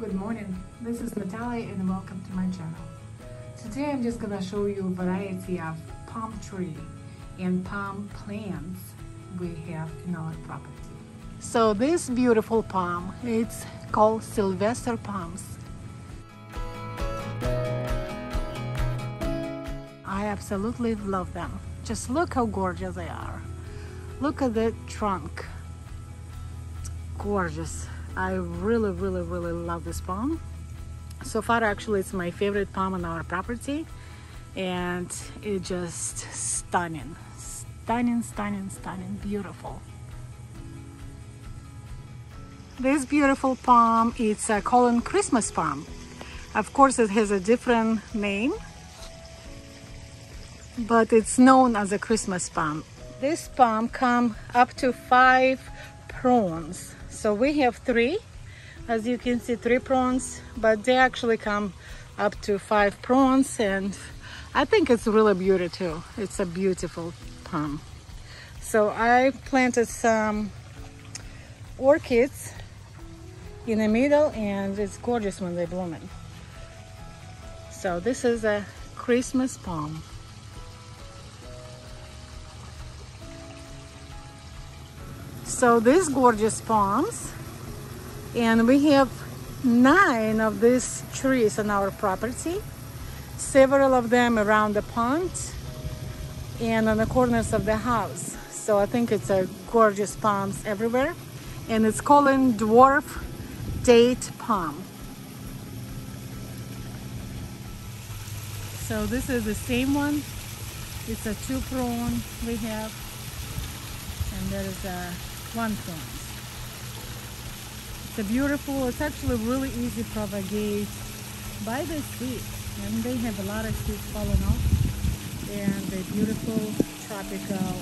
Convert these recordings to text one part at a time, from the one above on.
Good morning, this is Natalia and welcome to my channel. Today I'm just gonna show you a variety of palm tree and palm plants we have in our property. So this beautiful palm, it's called Sylvester palms. I absolutely love them. Just look how gorgeous they are. Look at the trunk. Gorgeous. I really, really, really love this palm. So far, actually, it's my favorite palm on our property. And it's just stunning. Stunning, stunning, stunning. Beautiful. This beautiful palm, it's a called Christmas palm. Of course, it has a different name, but it's known as a Christmas palm. This palm come up to five prawns. So we have three, as you can see, three prawns, but they actually come up to five prawns and I think it's really beautiful too. It's a beautiful palm. So I planted some orchids in the middle and it's gorgeous when they bloom. It. So this is a Christmas palm. So these gorgeous palms. And we have nine of these trees on our property. Several of them around the pond and on the corners of the house. So I think it's a gorgeous palms everywhere. And it's called dwarf date palm. So this is the same one. It's a two prong we have. And there is a prong it's a beautiful it's actually really easy to propagate by the seed and they have a lot of seeds falling off. And the beautiful tropical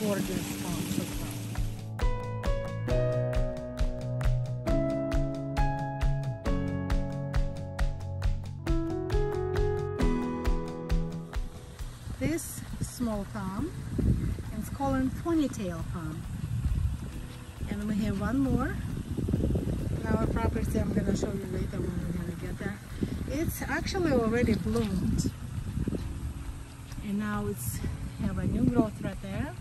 gorgeous well. This small palm it's called ponytail palm and we have one more. Our property I'm gonna show you later when we're gonna get there. It's actually already bloomed. And now it's have a new growth right there.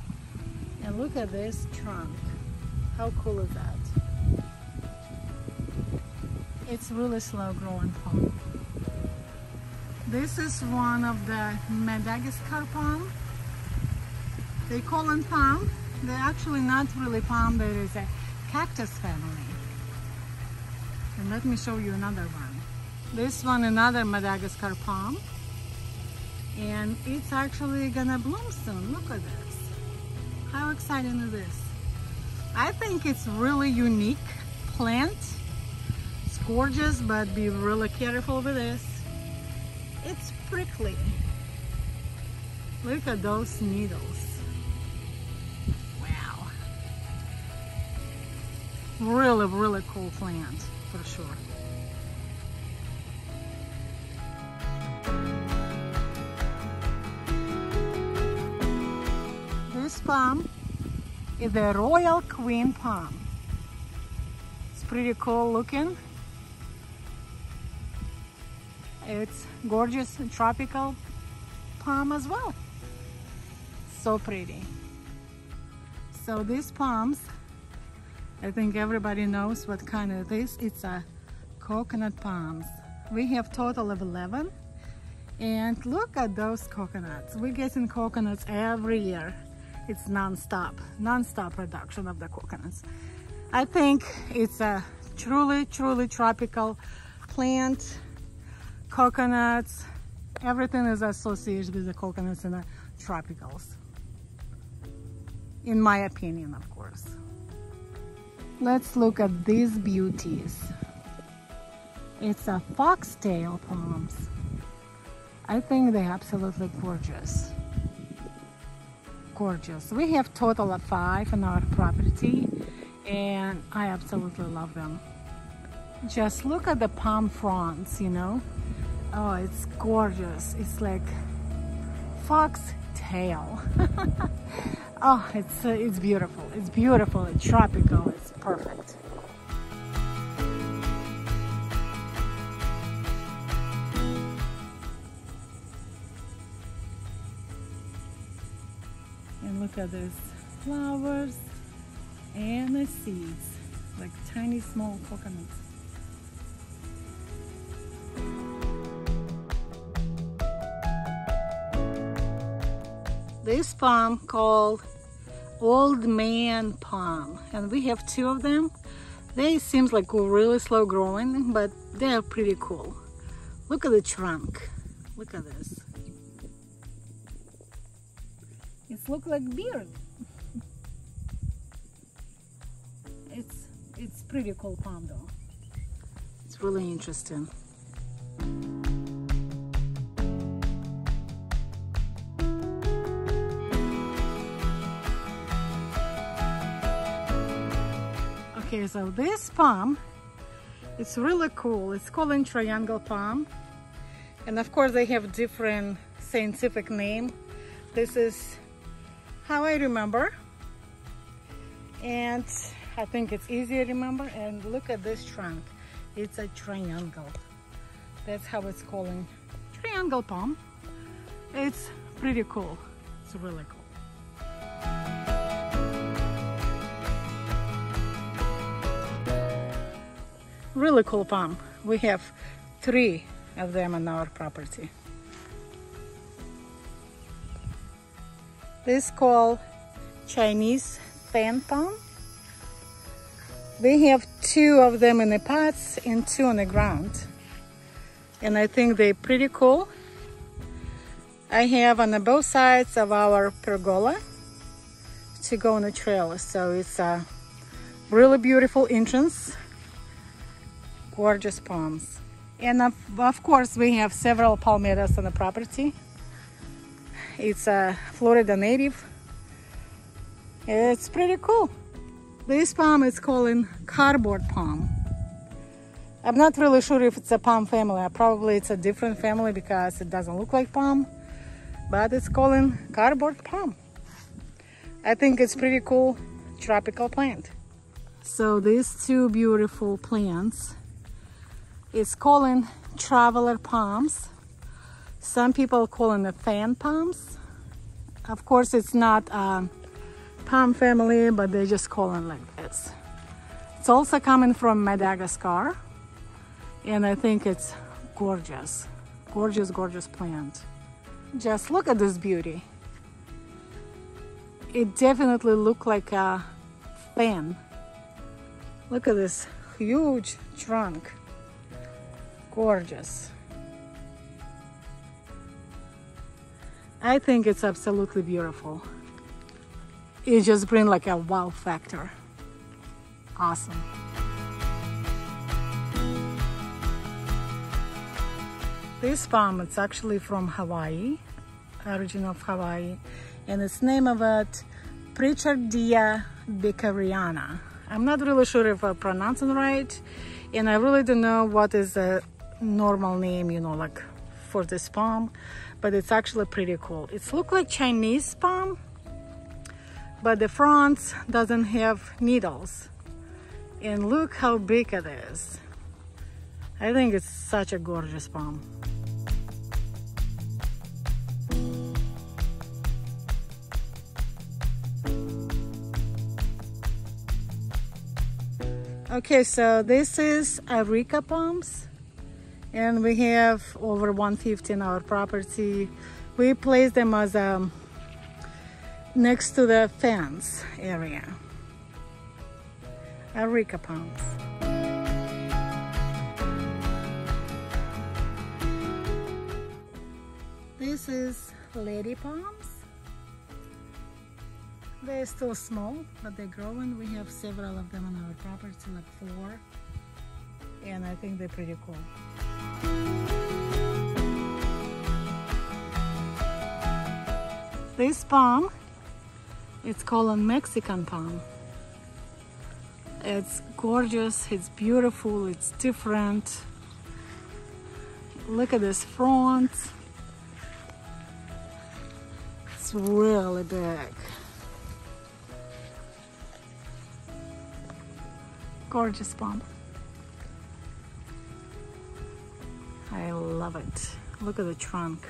And look at this trunk. How cool is that? It's really slow growing palm. This is one of the Madagascar palm. They call them palm they're actually not really palm there is a cactus family. And let me show you another one. This one another Madagascar palm. And it's actually gonna bloom soon. Look at this. How exciting is this? I think it's really unique plant. It's gorgeous but be really careful with this. It's prickly. Look at those needles really really cool plant for sure this palm is the Royal Queen palm. It's pretty cool looking. It's gorgeous tropical palm as well. So pretty. So these palms, I think everybody knows what kind of this. It's a coconut palms. We have total of 11. And look at those coconuts. We're getting coconuts every year it's non-stop non-stop production of the coconuts i think it's a truly truly tropical plant coconuts everything is associated with the coconuts and the tropicals in my opinion of course let's look at these beauties it's a foxtail palms i think they're absolutely gorgeous gorgeous. We have total of five on our property and I absolutely love them. Just look at the palm fronds, you know. Oh, it's gorgeous. It's like fox tail. oh, it's, uh, it's beautiful. It's beautiful. It's tropical. It's perfect. And look at this flowers and the seeds, like tiny small coconuts. This farm called Old Man Palm, and we have two of them. They seems like really slow growing, but they're pretty cool. Look at the trunk. Look at this. It looks like beard. it's it's pretty cool palm though. It's really interesting. Okay, so this palm, it's really cool. It's called triangle palm. And of course they have different scientific name. This is how I remember. And I think it's easy to remember. And look at this trunk. It's a triangle. That's how it's calling triangle palm. It's pretty cool. It's really cool. Really cool palm. We have three of them on our property. This called Chinese fan palm. We have two of them in the pots and two on the ground. And I think they're pretty cool. I have on both sides of our pergola to go on the trail. So it's a really beautiful entrance. Gorgeous palms. And of, of course, we have several palmettos on the property. It's a Florida native. It's pretty cool. This palm is called cardboard palm. I'm not really sure if it's a palm family. Probably it's a different family because it doesn't look like palm. But it's called cardboard palm. I think it's pretty cool tropical plant. So these two beautiful plants is calling traveler palms. Some people call them the fan palms. Of course, it's not a palm family, but they just call it like this. It's also coming from Madagascar, and I think it's gorgeous. Gorgeous, gorgeous plant. Just look at this beauty. It definitely look like a fan. Look at this huge trunk gorgeous. I think it's absolutely beautiful. It just brings like a wow factor. Awesome. This palm, it's actually from Hawaii, origin of Hawaii, and its name of it, Pritchardia beccariana. I'm not really sure if I'm pronouncing right, and I really don't know what is the normal name, you know, like for this palm, but it's actually pretty cool. It's look like Chinese palm, but the fronds doesn't have needles. And look how big it is. I think it's such a gorgeous palm. Okay, so this is Areca palms and we have over 150 in our property. We place them as um, next to the fence area. Areca palms. This is lady palms. They're still small, but they're growing. We have several of them on our property, like four. And I think they're pretty cool. This palm, it's called a Mexican palm. It's gorgeous, it's beautiful, it's different. Look at this front. It's really big. Gorgeous palm. I love it. Look at the trunk.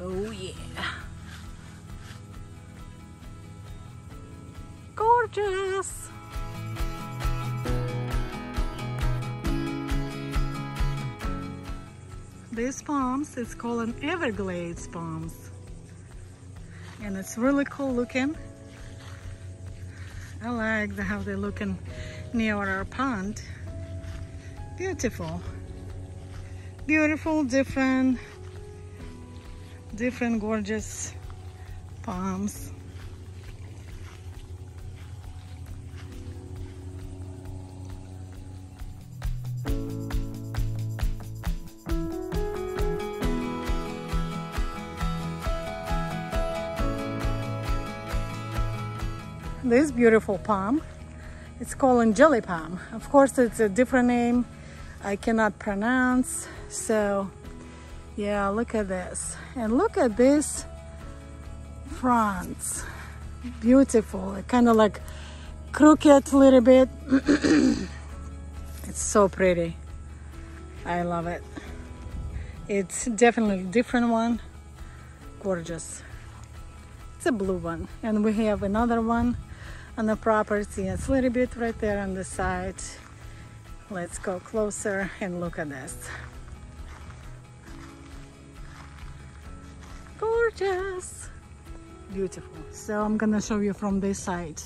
Oh yeah. Gorgeous. These palms, it's called an Everglades palms. And it's really cool looking. I like how they're looking near our pond. Beautiful. Beautiful, different different gorgeous palms. This beautiful palm, it's called jelly palm. Of course, it's a different name I cannot pronounce, so yeah, look at this. And look at this fronds. Beautiful. It kind of like crooked a little bit. it's so pretty. I love it. It's definitely a different one. Gorgeous. It's a blue one. And we have another one on the property. It's a little bit right there on the side. Let's go closer and look at this. gorgeous. Beautiful. So i'm gonna show you from this side.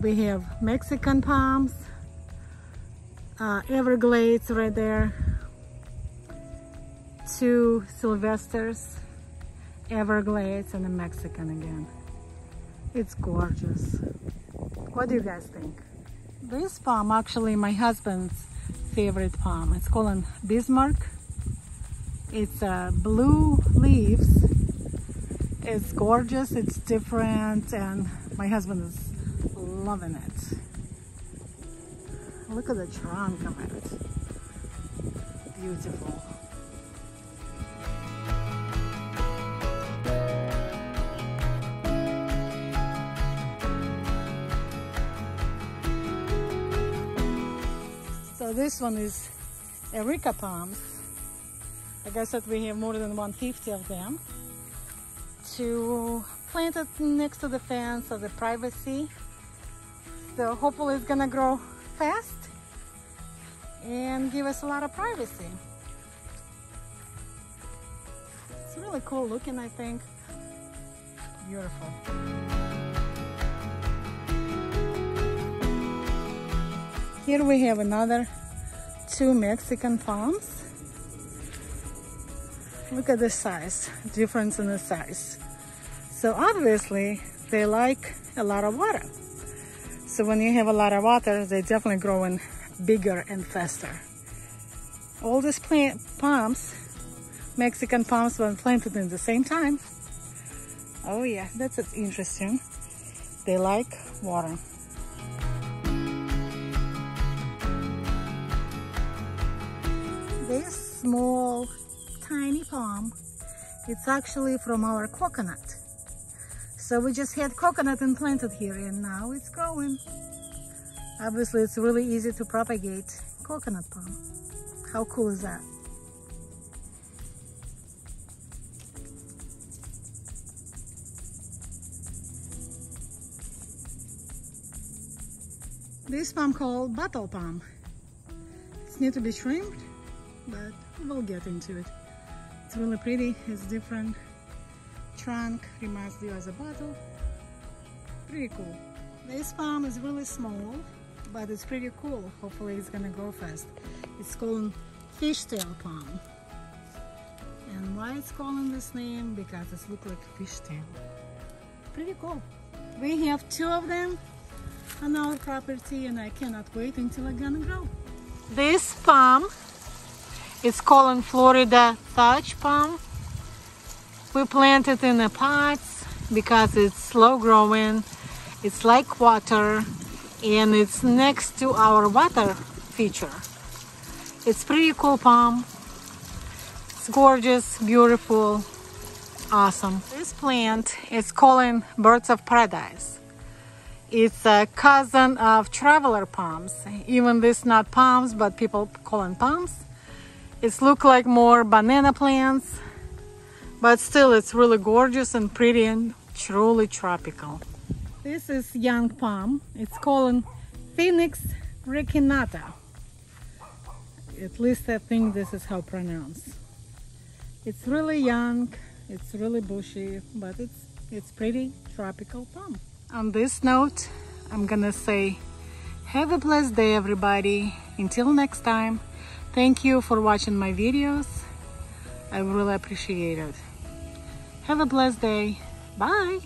We have mexican palms uh, everglades right there two sylvesters everglades and a mexican again. It's gorgeous. What do you guys think this palm actually my husband's favorite palm it's called bismarck it's uh, blue leaves. It's gorgeous, it's different, and my husband is loving it. Look at the trunk of it. Beautiful. So this one is Areca palms. I said, we have more than 150 of them to plant it next to the fence of the privacy. So hopefully it's gonna grow fast and give us a lot of privacy. It's really cool looking, I think. Beautiful. Here we have another two Mexican palms. Look at the size, difference in the size. So obviously they like a lot of water. So when you have a lot of water, they definitely growing bigger and faster. All these plant palms, Mexican palms were planted in the same time. Oh yeah, that's interesting. They like water. This small tiny palm. It's actually from our coconut. So we just had coconut implanted here and now it's growing. Obviously it's really easy to propagate coconut palm. How cool is that? This palm called bottle palm. It's need to be trimmed, but we'll get into it. It's really pretty, it's different. Trunk reminds you as a bottle. Pretty cool. This palm is really small, but it's pretty cool. Hopefully it's gonna grow fast. It's called fishtail palm. And why it's calling this name? Because it looks like fishtail. Pretty cool. We have two of them on our property and I cannot wait until it's gonna grow. This palm it's called in Florida Thatch Palm. We plant it in the pots because it's slow growing. It's like water and it's next to our water feature. It's pretty cool palm. It's gorgeous, beautiful, awesome. This plant is called Birds of Paradise. It's a cousin of traveler palms. Even this not palms, but people call them palms. It's look like more banana plants, but still it's really gorgeous and pretty and truly tropical. This is young palm. It's called Phoenix reclinata. At least I think this is how pronounced. It's really young, it's really bushy, but it's it's pretty tropical palm. On this note, I'm gonna say have a blessed day everybody. Until next time, thank you for watching my videos. I really appreciate it. Have a blessed day. Bye.